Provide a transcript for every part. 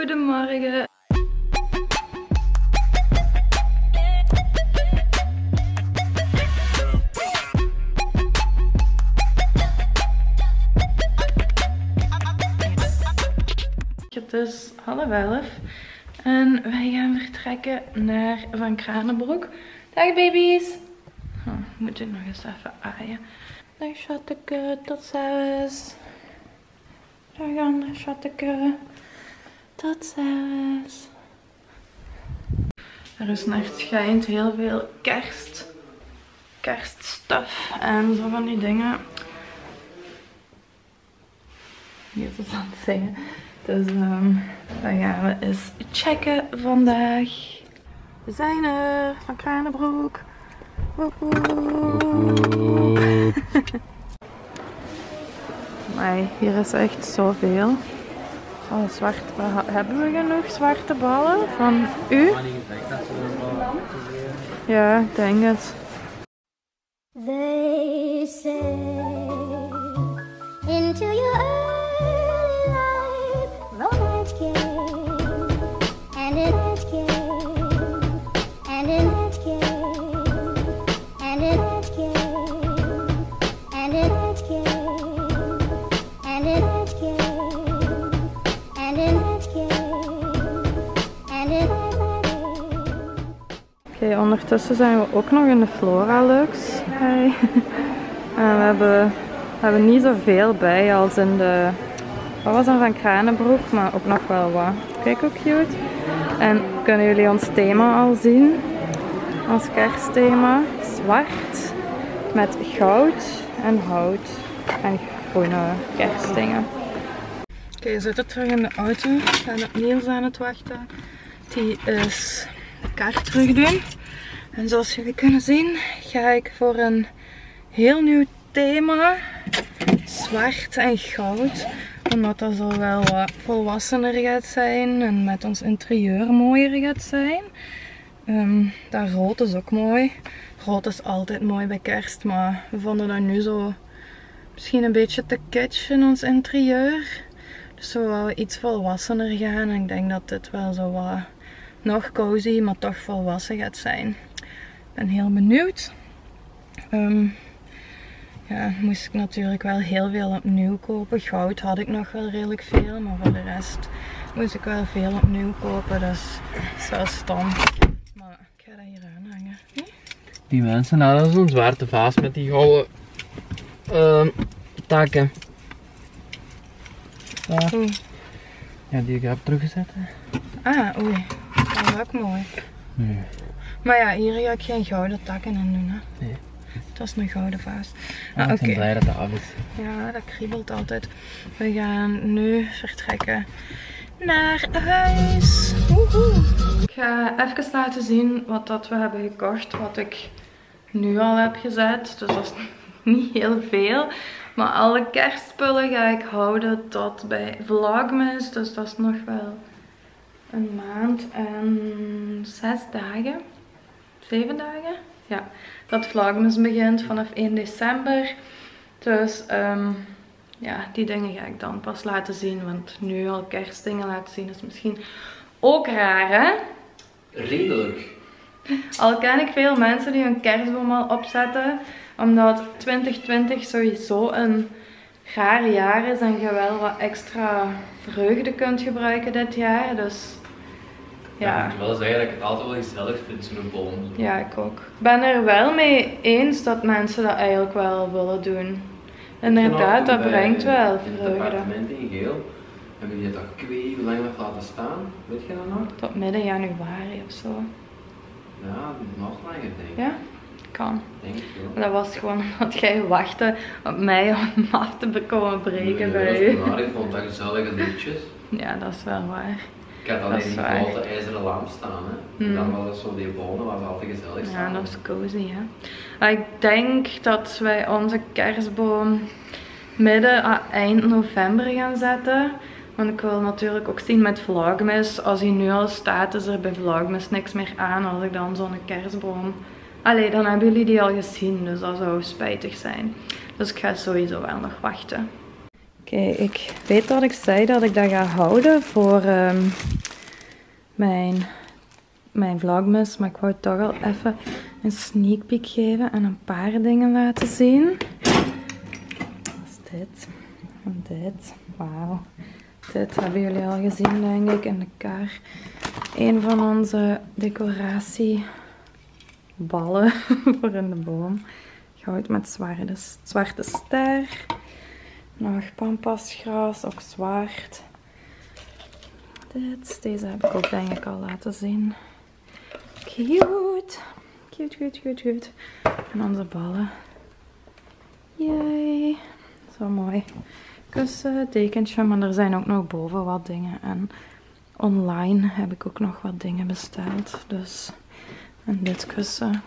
Goedemorgen. Het is half elf en wij gaan vertrekken naar Van Kranenbroek. Dag baby's! Oh, we moeten nog eens even aaien. Dag chatteke, tot zelfs. Dag andere chatteke. Tot zelfs. Er is echt schijnt heel veel kerst. Kerststuff en zo van die dingen. Hier is het aan het zingen. Dus um, dan gaan we eens checken vandaag. We zijn er van Kranenbroek. Woep woep. Maar hier is echt zoveel. Oh, zwart. Hebben we genoeg zwarte ballen van u? Ja, denk het. They say into your early life romance came and it came and it came and it came and it came Oké, ondertussen zijn we ook nog in de Flora Lux. Hey. En we hebben, we hebben niet zoveel bij als in de... Wat was dan van Kranenbroek, maar ook nog wel wat. Kijk hoe cute. En kunnen jullie ons thema al zien? Ons kerstthema. Zwart met goud en hout en groene kerstdingen. Oké, we zitten terug in de auto. We zijn op Niels aan het wachten. Die is de kaart terug doen. En zoals jullie kunnen zien ga ik voor een heel nieuw thema. Zwart en goud. Omdat dat zo wel wat volwassener gaat zijn. En met ons interieur mooier gaat zijn. Ehm dat rood is ook mooi. Rood is altijd mooi bij kerst. Maar we vonden dat nu zo misschien een beetje te kitsch in ons interieur. Dus we wouden iets volwassener gaan. En ik denk dat dit wel zo wat nog cozy, maar toch volwassen gaat zijn. Ik ben heel benieuwd. Ehm, ja, moest ik natuurlijk wel heel veel opnieuw kopen. Goud had ik nog wel redelijk veel, maar voor de rest moest ik wel veel opnieuw kopen. Dus dat is wel stom. Maar ik ga dat hier aanhangen. Hm? Die mensen hadden zo'n zwarte vaas met die gouden ehm, takken. Daar. Oei. Ja, die ik heb teruggezet. Hè. Ah, oei. Dat is ook mooi. Nee. Maar ja, hier ga ik geen gouden takken in doen. Hè. Nee. Dat is een gouden vaas. Ah, Ah, ik ben oké. blij dat dat af is. Ja, dat kriebelt altijd. We gaan nu vertrekken naar huis. Woehoe. Ik ga even laten zien wat dat we hebben gekocht. Wat ik nu al heb gezet. Dus dat is niet heel veel. Maar alle kerstspullen ga ik houden tot bij Vlogmas. Dus dat is nog wel een maand en zes dagen. Zeven dagen? Ja. Dat Vlogmas begint vanaf 1 december. Dus ehm, ja, die dingen ga ik dan pas laten zien. Want nu al kerstdingen laten zien is misschien ook raar, hè? Redelijk. Al ken ik veel mensen die hun kerstboom al opzetten. Omdat 2020 sowieso een raar jaar is. En je wel wat extra vreugde kunt gebruiken dit jaar. Dus ja. ik moet wel zeggen dat ik het altijd wel gezellig vind, zo'n boom. Ja, ik ook. Ik ben er wel mee eens dat mensen dat eigenlijk wel willen doen. Inderdaad, dat brengt wel In het vreugde. appartement in geel hebben die weet niet hoe lang nog laten staan. Weet je dat nog? Tot midden januari of zo. Ja, nog langer denk ik. Ja, kan. Maar dat was gewoon omdat jij wachtte op mij om af te komen breken bij Nee, u. Ik vond dat gezellige liedjes. Ja, dat is wel waar. Ik had alleen die grote ijzeren lamp staan. Hè. En dan was het zo die bonen waar we altijd gezellig Ja, staan. dat is cozy, hè. Ik denk dat wij onze kerstboom midden, ah, eind november gaan zetten. Want ik wil natuurlijk ook zien met Vlogmas. Als hij nu al staat, is er bij Vlogmas niks meer aan als ik dan zo'n kerstboom... Allee, dan hebben jullie die al gezien, dus dat zou spijtig zijn. Dus ik ga sowieso wel nog wachten. Oké, ik weet dat ik zei dat ik dat ga houden voor ehm, mijn, mijn vlogmas. Maar ik wou toch al even een sneak peek geven en een paar dingen laten zien. Dat is dit. En dit. Wauw. Dit hebben jullie al gezien, denk ik, in de kar. Een van onze decoratieballen voor in de boom. Goud met zwarte, zwarte ster. Nog pampasgras, ook zwart. Dit, deze heb ik ook denk ik al laten zien. Cute. Cute, cute, cute, cute. En onze ballen. Yay. Zo mooi. Kussen, dekentje, maar er zijn ook nog boven wat dingen. En online heb ik ook nog wat dingen besteld. Dus, en dit kussen.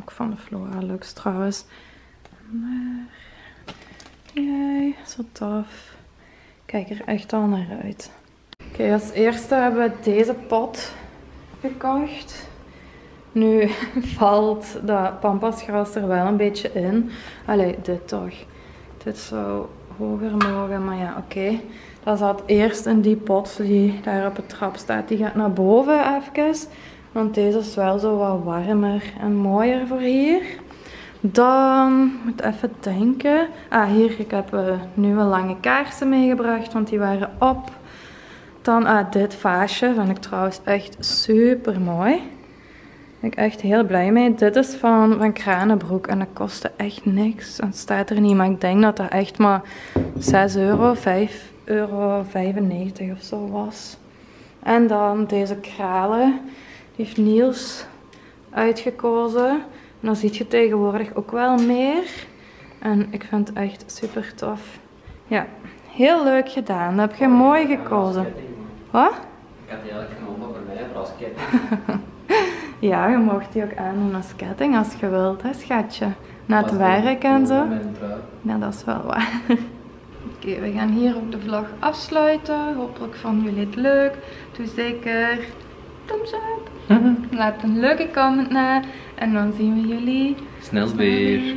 Ook van de Flora Lux trouwens. Maar, jee, zo tof. Kijk er echt al naar uit. Oké, als eerste hebben we deze pot gekocht. Nu valt dat pampasgras er wel een beetje in. Allee, dit toch. Dit zou hoger mogen, maar ja, oké. Dat zat eerst in die pot die daar op het trap staat. Die gaat naar boven even. Want deze is wel zo wat warmer en mooier voor hier. Dan moet even denken. Ah, hier, ik heb uh, nieuwe lange kaarsen meegebracht, want die waren op. Dan ah, dit vaasje, vind ik trouwens echt super mooi. Ben ik echt heel blij mee. Dit is van, van Kranenbroek en dat kostte echt niks. Het staat er niet, maar ik denk dat dat echt maar 6 euro, 5 euro 95 of zo was. En dan deze kralen. Die heeft Niels uitgekozen. En dan zie je tegenwoordig ook wel meer. En ik vind het echt super tof. Ja, heel leuk gedaan. Dat heb je mooi gekozen. Wat? Ik had die eigenlijk genomen voor mij, voor als ketting. Ja, je mocht die ook aandoen als ketting als je wilt, hè schatje. Na het werk en zo. Ja, dat is wel waar. Oké, we gaan hier ook de vlog afsluiten. Hopelijk vonden jullie het leuk. Doe zeker thumbs up. Laat een leuke comment na. En dan zien we jullie Snel weer.